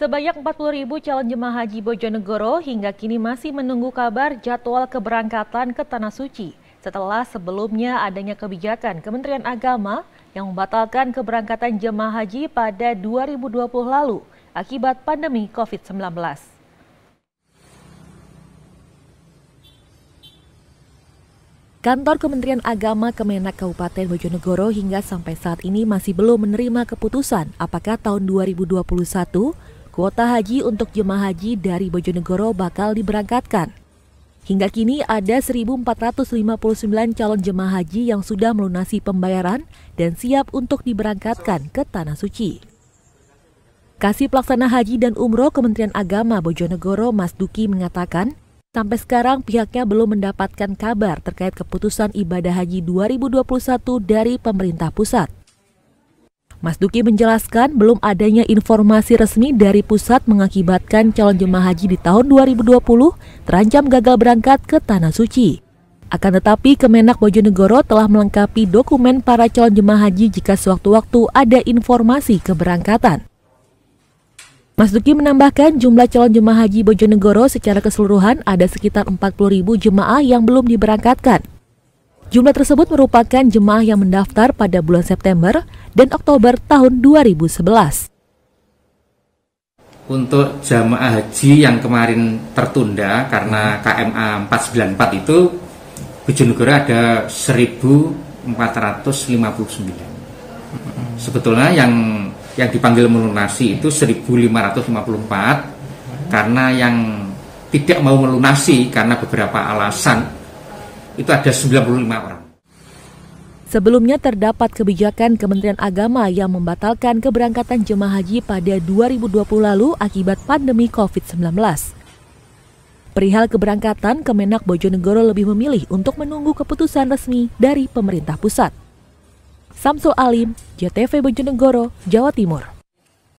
Sebanyak 40 ribu calon jemaah haji Bojonegoro hingga kini masih menunggu kabar jadwal keberangkatan ke Tanah Suci setelah sebelumnya adanya kebijakan Kementerian Agama yang membatalkan keberangkatan jemaah haji pada 2020 lalu akibat pandemi COVID-19. Kantor Kementerian Agama Kemenak Kabupaten Bojonegoro hingga sampai saat ini masih belum menerima keputusan apakah tahun 2021 kuota haji untuk jemaah haji dari Bojonegoro bakal diberangkatkan. Hingga kini ada 1.459 calon jemaah haji yang sudah melunasi pembayaran dan siap untuk diberangkatkan ke Tanah Suci. Kasih Pelaksana Haji dan Umroh Kementerian Agama Bojonegoro Mas Duki mengatakan, sampai sekarang pihaknya belum mendapatkan kabar terkait keputusan ibadah haji 2021 dari pemerintah pusat. Mas Duki menjelaskan belum adanya informasi resmi dari pusat mengakibatkan calon jemaah haji di tahun 2020 terancam gagal berangkat ke Tanah Suci. Akan tetapi Kemenak Bojonegoro telah melengkapi dokumen para calon jemaah haji jika sewaktu-waktu ada informasi keberangkatan. Mas Duki menambahkan jumlah calon jemaah haji Bojonegoro secara keseluruhan ada sekitar 40 ribu jemaah yang belum diberangkatkan. Jumlah tersebut merupakan jemaah yang mendaftar pada bulan September dan Oktober tahun 2011. Untuk jamaah haji yang kemarin tertunda karena KMA 494 itu Bojonegoro ada 1459. Sebetulnya yang yang dipanggil melunasi itu 1554 karena yang tidak mau melunasi karena beberapa alasan itu ada 95 orang. Sebelumnya terdapat kebijakan Kementerian Agama yang membatalkan keberangkatan jemaah haji pada 2020 lalu akibat pandemi COVID-19. Perihal keberangkatan, Kemenak Bojonegoro lebih memilih untuk menunggu keputusan resmi dari pemerintah pusat. Samsul Alim, JTV Bojonegoro, Jawa Timur.